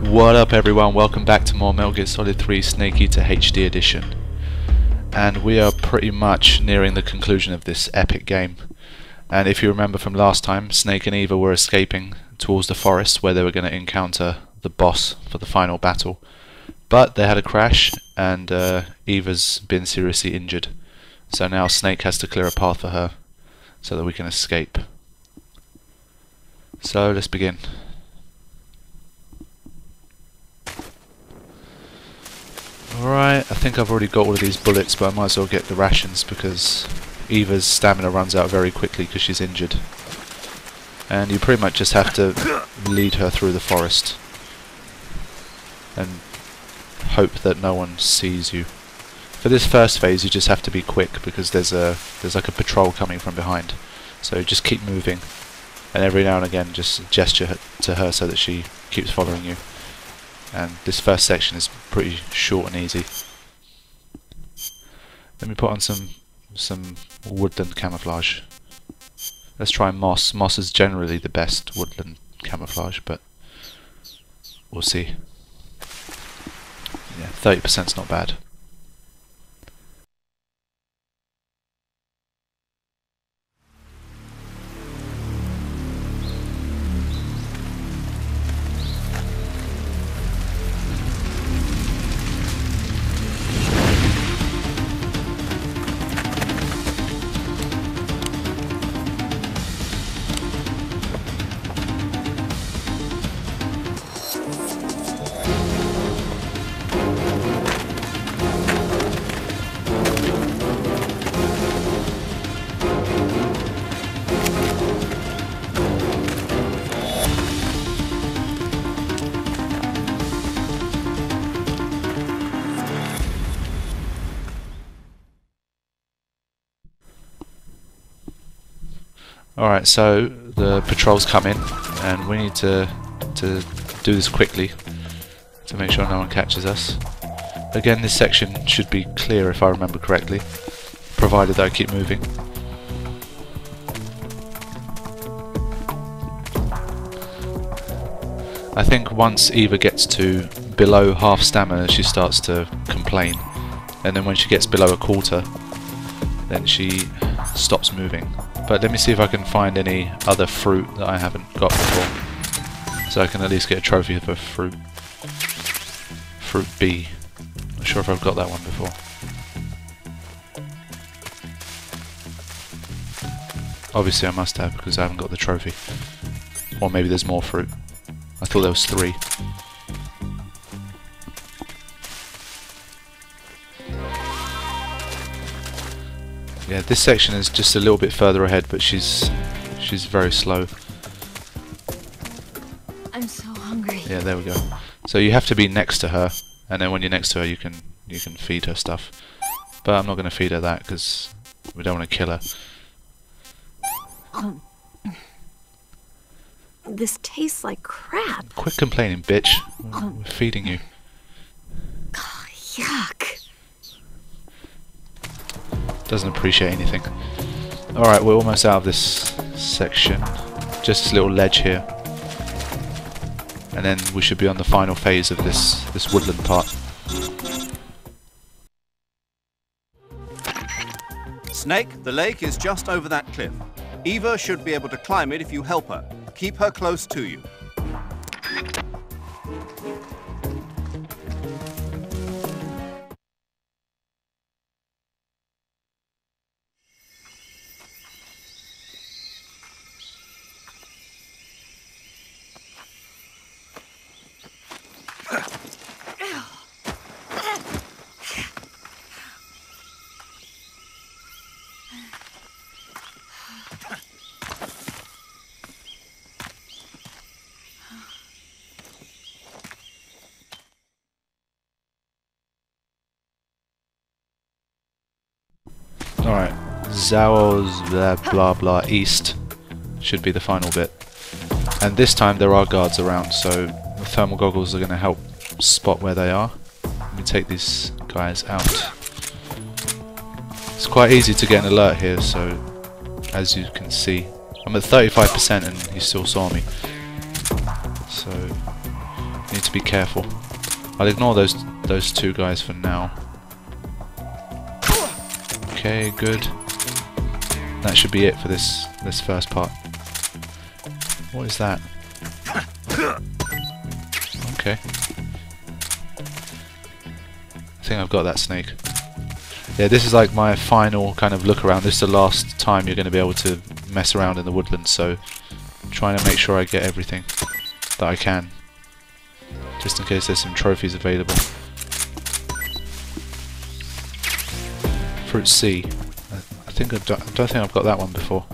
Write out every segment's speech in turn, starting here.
What up everyone, welcome back to more Metal Gear Solid 3 Snake Eater HD Edition. And we are pretty much nearing the conclusion of this epic game. And if you remember from last time, Snake and Eva were escaping towards the forest where they were going to encounter the boss for the final battle. But they had a crash and uh, Eva's been seriously injured. So now Snake has to clear a path for her so that we can escape. So let's begin. Alright, I think I've already got all of these bullets, but I might as well get the rations because Eva's stamina runs out very quickly because she's injured. And you pretty much just have to lead her through the forest and hope that no one sees you. For this first phase you just have to be quick because there's a there's like a patrol coming from behind. So just keep moving and every now and again just gesture to her so that she keeps following you and this first section is pretty short and easy. Let me put on some some woodland camouflage. Let's try moss. Moss is generally the best woodland camouflage, but we'll see. Yeah, 30% is not bad. Alright, so the patrols come in and we need to to do this quickly to make sure no one catches us. Again, this section should be clear if I remember correctly, provided that I keep moving. I think once Eva gets to below half stamina she starts to complain and then when she gets below a quarter then she stops moving. But let me see if I can find any other fruit that I haven't got before. So I can at least get a trophy for fruit. Fruit B. Not sure if I've got that one before. Obviously I must have because I haven't got the trophy. Or maybe there's more fruit. I thought there was three. Yeah, this section is just a little bit further ahead, but she's she's very slow. I'm so hungry. Yeah, there we go. So you have to be next to her, and then when you're next to her, you can you can feed her stuff. But I'm not going to feed her that because we don't want to kill her. Um, this tastes like crap. Quit complaining, bitch. We're feeding you. Yuck. Doesn't appreciate anything. Alright, we're almost out of this section. Just this little ledge here. And then we should be on the final phase of this, this woodland part. Snake, the lake is just over that cliff. Eva should be able to climb it if you help her. Keep her close to you. Zao's blah blah blah east should be the final bit. And this time there are guards around, so the thermal goggles are going to help spot where they are. Let me take these guys out. It's quite easy to get an alert here, so as you can see, I'm at 35% and he still saw me. So Need to be careful. I'll ignore those those two guys for now. Okay, good. That should be it for this this first part. What is that? Okay. I think I've got that snake. Yeah, this is like my final kind of look around. This is the last time you're going to be able to mess around in the woodlands, so I'm trying to make sure I get everything that I can. Just in case there's some trophies available. Fruit C. Think I don't, I don't think I've got that one before.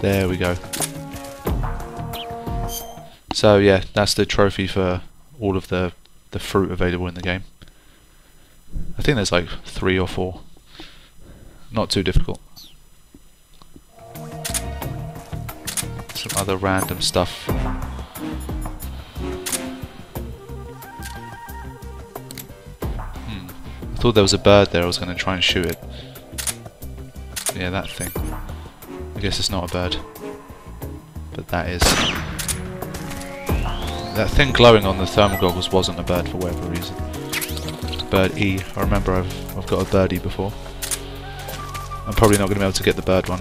There we go. So yeah, that's the trophy for all of the the fruit available in the game. I think there's like three or four. Not too difficult. Some other random stuff. Thought there was a bird there, I was going to try and shoot it. Yeah, that thing. I guess it's not a bird. But that is. That thing glowing on the thermal goggles wasn't a bird for whatever reason. Bird E. I remember I've, I've got a birdie before. I'm probably not going to be able to get the bird one.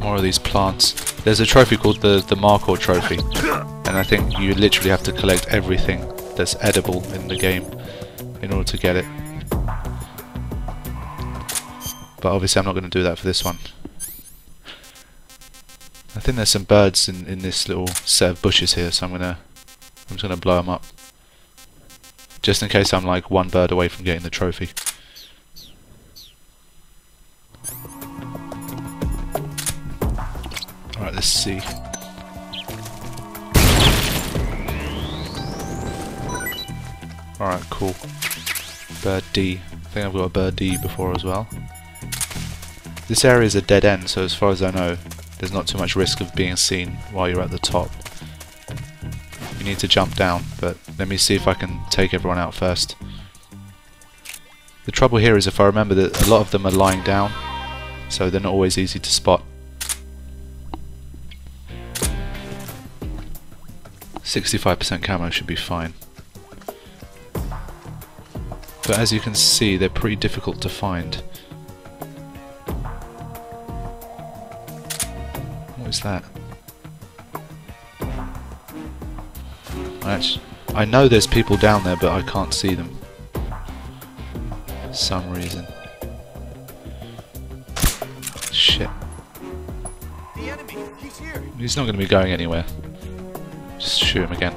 More of these plants. There's a trophy called the, the Markhor Trophy. And I think you literally have to collect everything that's edible in the game in order to get it. But obviously I'm not going to do that for this one. I think there's some birds in, in this little set of bushes here, so I'm gonna I'm just gonna blow them up. Just in case I'm like one bird away from getting the trophy. Let's see. Alright, cool. Bird D. I think I've got a bird D before as well. This area is a dead end, so as far as I know, there's not too much risk of being seen while you're at the top. You need to jump down, but let me see if I can take everyone out first. The trouble here is if I remember that a lot of them are lying down, so they're not always easy to spot. 65% camo should be fine. But as you can see, they're pretty difficult to find. What is that? Actually, I know there's people down there, but I can't see them. For some reason. Shit. The enemy, he's here. He's not going to be going anywhere. Shoot him again.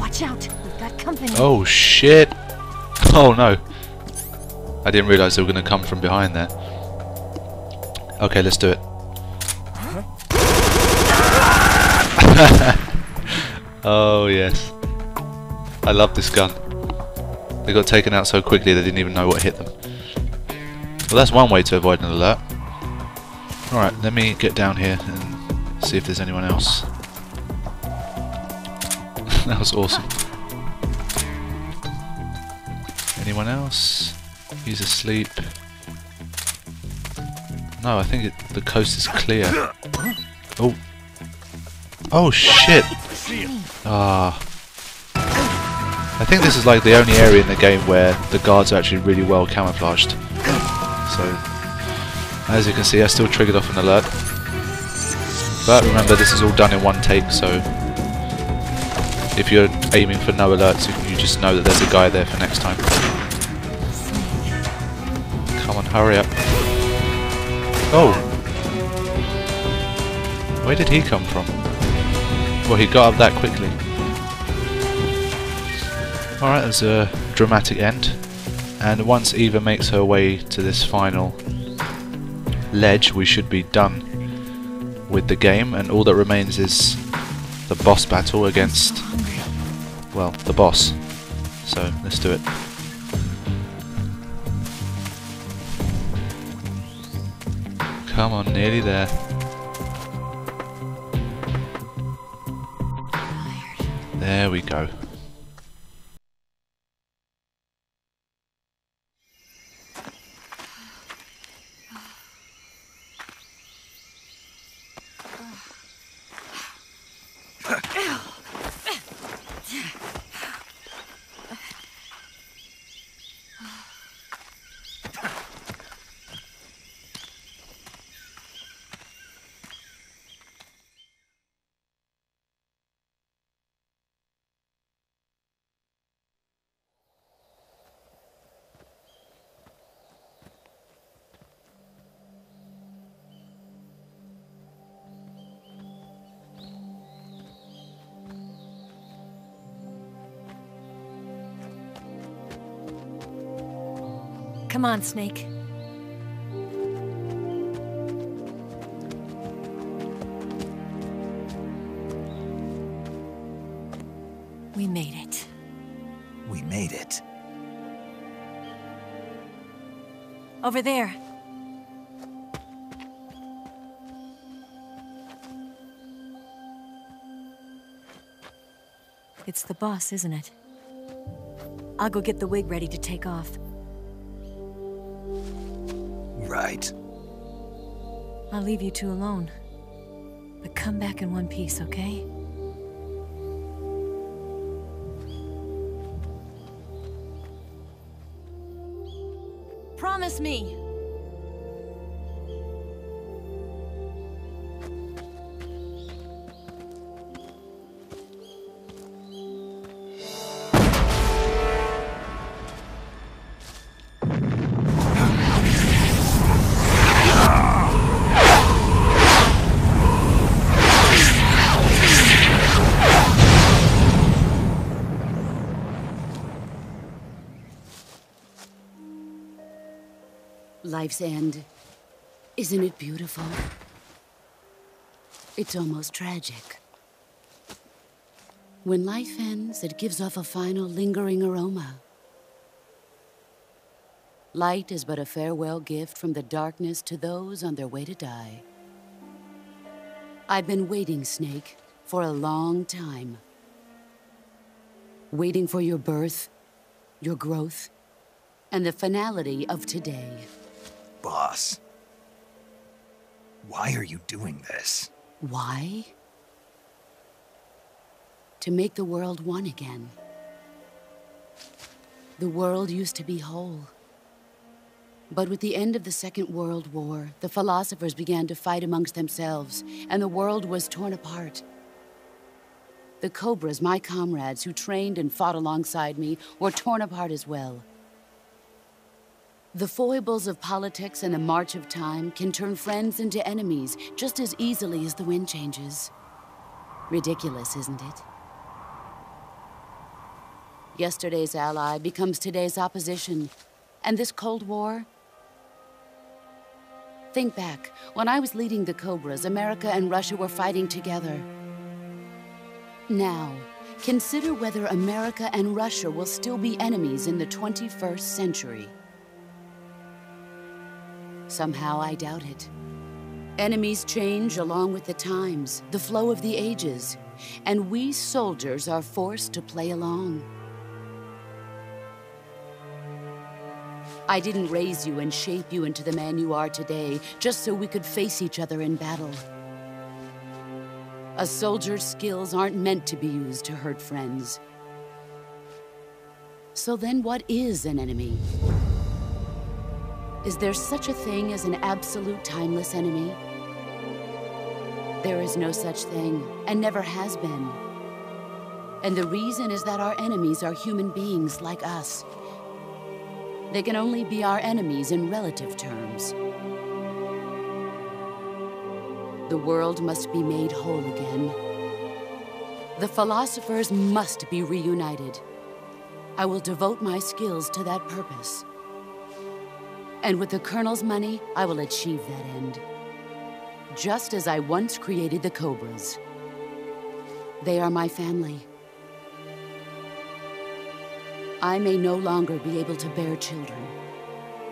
Watch out. We've got company. Oh shit! Oh no! I didn't realise they were going to come from behind there. Okay, let's do it. oh yes. I love this gun. They got taken out so quickly they didn't even know what hit them. Well that's one way to avoid an alert. Alright, let me get down here and see if there's anyone else. that was awesome. Anyone else? He's asleep. No, I think it, the coast is clear. Oh. Oh shit! Ah. I think this is like the only area in the game where the guards are actually really well camouflaged. So, as you can see, I still triggered off an alert. But remember, this is all done in one take, so if you're aiming for no alerts, you just know that there's a guy there for next time. Come on, hurry up. Oh! Where did he come from? Well, he got up that quickly. Alright, there's a dramatic end. And once Eva makes her way to this final ledge, we should be done with the game, and all that remains is the boss battle against, well, the boss. So, let's do it. Come on, nearly there. There we go. Come on, Snake. We made it. We made it. Over there. It's the boss, isn't it? I'll go get the wig ready to take off. Right. I'll leave you two alone. But come back in one piece, okay? Promise me! Life's end. Isn't it beautiful? It's almost tragic. When life ends, it gives off a final lingering aroma. Light is but a farewell gift from the darkness to those on their way to die. I've been waiting, Snake, for a long time. Waiting for your birth, your growth, and the finality of today. Boss. Why are you doing this? Why? To make the world one again. The world used to be whole. But with the end of the Second World War, the philosophers began to fight amongst themselves, and the world was torn apart. The Cobras, my comrades who trained and fought alongside me, were torn apart as well. The foibles of politics and the march of time can turn friends into enemies just as easily as the wind changes. Ridiculous, isn't it? Yesterday's ally becomes today's opposition. And this Cold War? Think back. When I was leading the Cobras, America and Russia were fighting together. Now, consider whether America and Russia will still be enemies in the 21st century. Somehow I doubt it. Enemies change along with the times, the flow of the ages, and we soldiers are forced to play along. I didn't raise you and shape you into the man you are today just so we could face each other in battle. A soldier's skills aren't meant to be used to hurt friends. So then what is an enemy? Is there such a thing as an absolute timeless enemy? There is no such thing, and never has been. And the reason is that our enemies are human beings like us. They can only be our enemies in relative terms. The world must be made whole again. The philosophers must be reunited. I will devote my skills to that purpose. And with the Colonel's money, I will achieve that end. Just as I once created the Cobras. They are my family. I may no longer be able to bear children,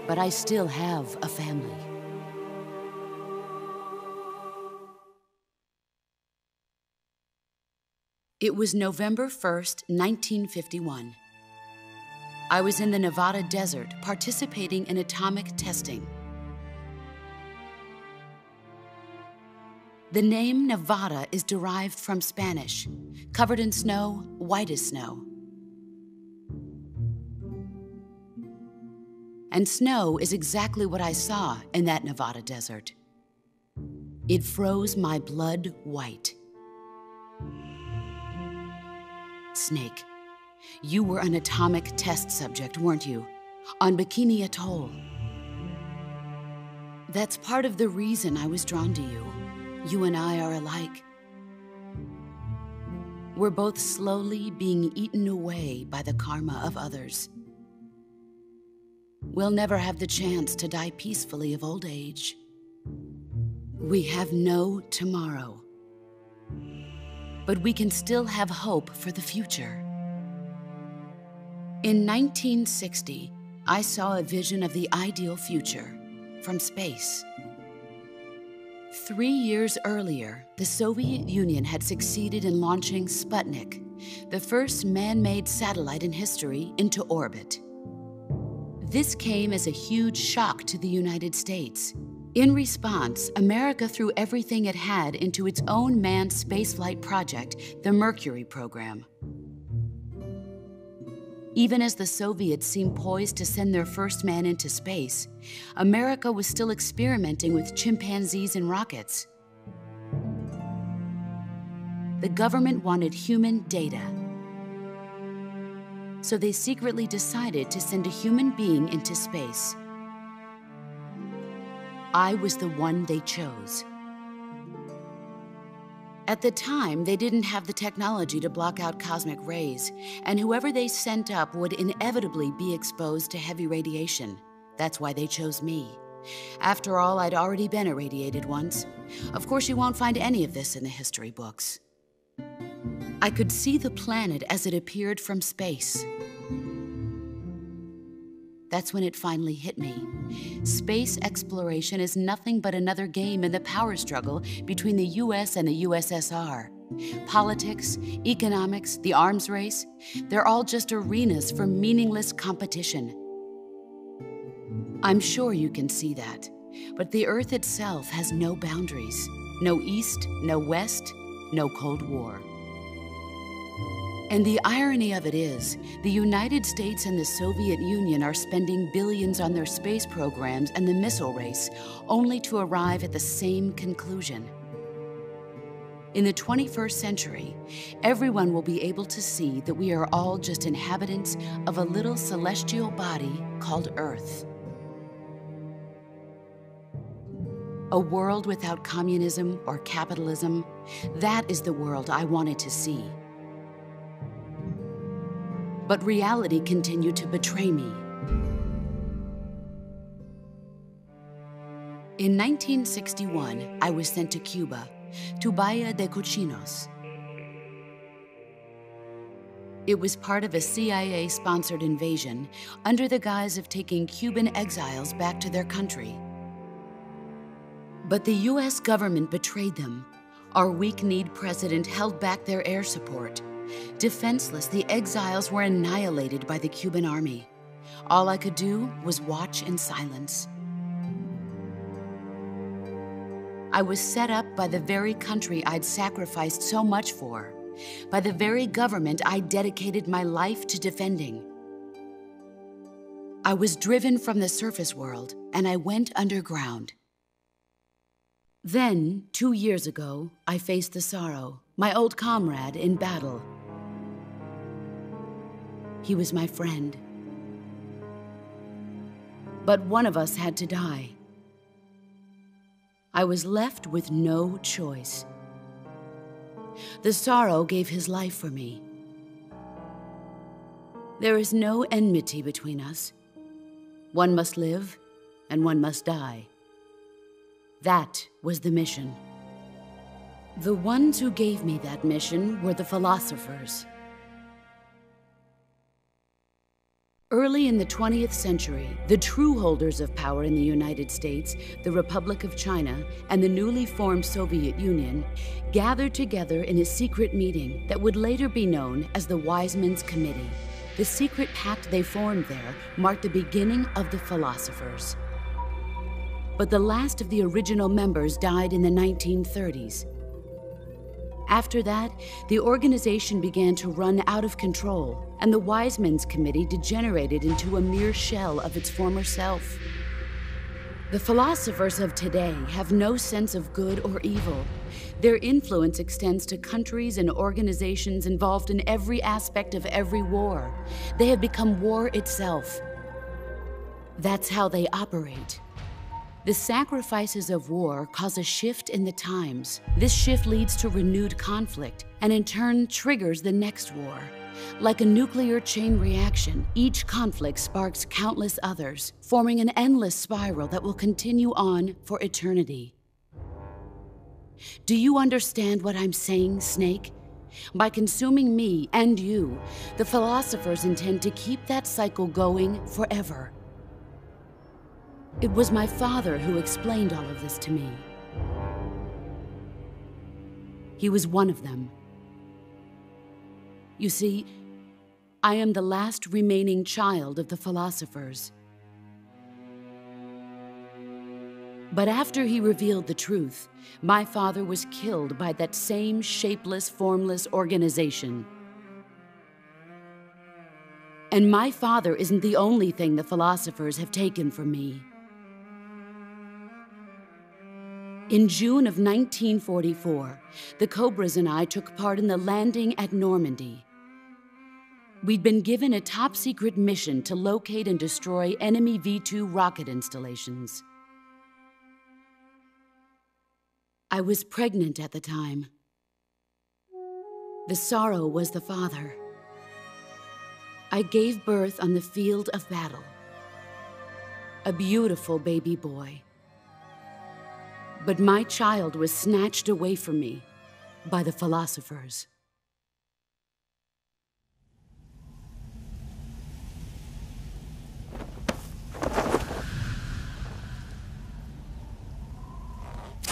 but I still have a family. It was November 1st, 1951. I was in the Nevada desert participating in atomic testing. The name Nevada is derived from Spanish, covered in snow, white as snow. And snow is exactly what I saw in that Nevada desert. It froze my blood white. Snake, you were an atomic test subject, weren't you? On Bikini Atoll. That's part of the reason I was drawn to you. You and I are alike. We're both slowly being eaten away by the karma of others. we'll never have the chance to die peacefully of old age. We have no tomorrow. But we can still have hope for the future. In 1960, I saw a vision of the ideal future from space. Three years earlier, the Soviet Union had succeeded in launching Sputnik, the first man made satellite in history, into orbit. This came as a huge shock to the United States. In response, America threw everything it had into its own manned spaceflight project, the Mercury program. Even as the Soviets seemed poised to send their first man into space, America was still experimenting with chimpanzees and rockets. The government wanted human data. So they secretly decided to send a human being into space. I was the one they chose. At the time, they didn't have the technology to block out cosmic rays, and whoever they sent up would inevitably be exposed to heavy radiation. That's why they chose me. After all, I'd already been irradiated once. Of course, you won't find any of this in the history books. I could see the planet as it appeared from space. That's when it finally hit me. Space exploration is nothing but another game in the power struggle between the US and the USSR. Politics, economics, the arms race, they're all just arenas for meaningless competition. I'm sure you can see that, but the Earth itself has no boundaries. No East, no West, no Cold War. And the irony of it is, the United States and the Soviet Union are spending billions on their space programs and the missile race, only to arrive at the same conclusion. In the 21st century, everyone will be able to see that we are all just inhabitants of a little celestial body called Earth. A world without communism or capitalism, that is the world I wanted to see. But reality continued to betray me. In 1961, I was sent to Cuba, to Bahia de Cochinos. It was part of a CIA sponsored invasion under the guise of taking Cuban exiles back to their country. But the US government betrayed them. Our weak kneed president held back their air support. Defenseless, the exiles were annihilated by the Cuban army. All I could do was watch in silence. I was set up by the very country I'd sacrificed so much for, by the very government I dedicated my life to defending. I was driven from the surface world, and I went underground. Then, two years ago, I faced the sorrow, my old comrade in battle. He was my friend. But one of us had to die. I was left with no choice. The sorrow gave his life for me. There is no enmity between us. One must live, and one must die. That was the mission. The ones who gave me that mission were the philosophers. Early in the 20th century, the true holders of power in the United States, the Republic of China, and the newly formed Soviet Union gathered together in a secret meeting that would later be known as the Wisemen's Committee. The secret pact they formed there marked the beginning of the philosophers. But the last of the original members died in the 1930s. After that, the organization began to run out of control, and the Wisemen's Committee degenerated into a mere shell of its former self. The philosophers of today have no sense of good or evil. Their influence extends to countries and organizations involved in every aspect of every war. They have become war itself. That's how they operate. The sacrifices of war cause a shift in the times. This shift leads to renewed conflict and in turn triggers the next war. Like a nuclear chain reaction, each conflict sparks countless others, forming an endless spiral that will continue on for eternity. Do you understand what I'm saying, Snake? By consuming me and you, the philosophers intend to keep that cycle going forever. It was my father who explained all of this to me. He was one of them. You see, I am the last remaining child of the philosophers. But after he revealed the truth, my father was killed by that same shapeless, formless organization. And my father isn't the only thing the philosophers have taken from me. In June of 1944, the Cobras and I took part in the landing at Normandy. We'd been given a top secret mission to locate and destroy enemy V 2 rocket installations. I was pregnant at the time. The sorrow was the father. I gave birth on the field of battle. A beautiful baby boy. But my child was snatched away from me by the philosophers.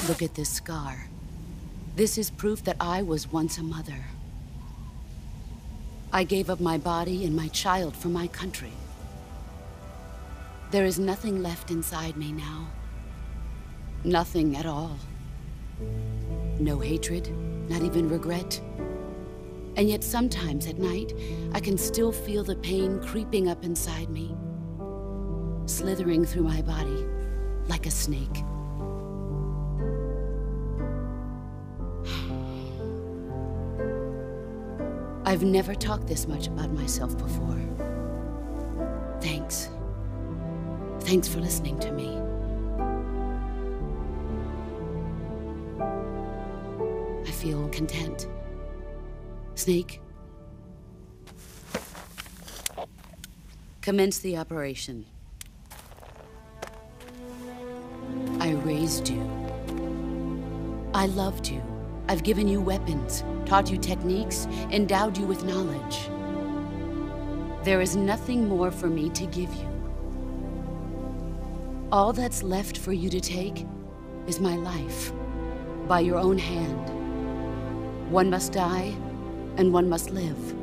Look at this scar. This is proof that I was once a mother. I gave up my body and my child for my country. There is nothing left inside me now. Nothing at all. No hatred, not even regret. And yet sometimes at night, I can still feel the pain creeping up inside me, slithering through my body like a snake. I've never talked this much about myself before. Thanks. Thanks for listening to me. I feel content. Snake? Commence the operation. I raised you. I loved you. I've given you weapons, taught you techniques, endowed you with knowledge. There is nothing more for me to give you. All that's left for you to take is my life, by your own hand. One must die, and one must live.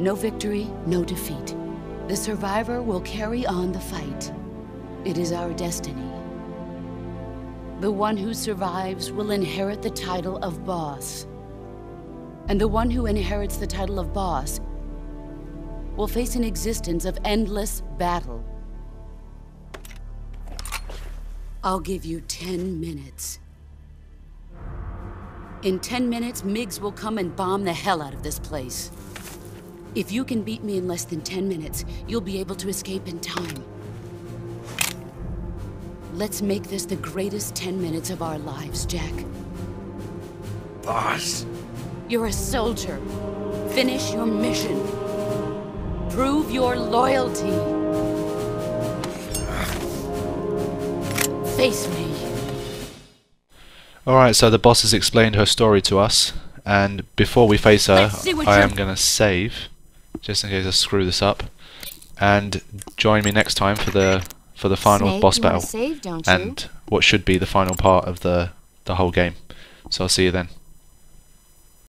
No victory, no defeat. The survivor will carry on the fight. It is our destiny. The one who survives will inherit the title of boss. And the one who inherits the title of boss will face an existence of endless battle. I'll give you 10 minutes. In 10 minutes, MiGs will come and bomb the hell out of this place. If you can beat me in less than 10 minutes, you'll be able to escape in time. Let's make this the greatest 10 minutes of our lives, Jack. Boss. You're a soldier. Finish your mission. Prove your loyalty. Face me. Alright, so the boss has explained her story to us, and before we face her, Let's see what I you're- am going to save, just in case I screw this up, and join me next time for the for the final Snake, boss battle, save, and what should be the final part of the the whole game. So I'll see you then.